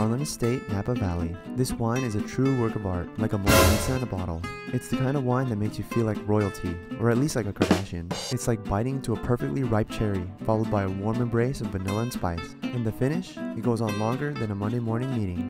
Harlan Estate, Napa Valley. This wine is a true work of art, like a Mona Lisa in a bottle. It's the kind of wine that makes you feel like royalty, or at least like a Kardashian. It's like biting into a perfectly ripe cherry, followed by a warm embrace of vanilla and spice. And the finish, it goes on longer than a Monday morning meeting.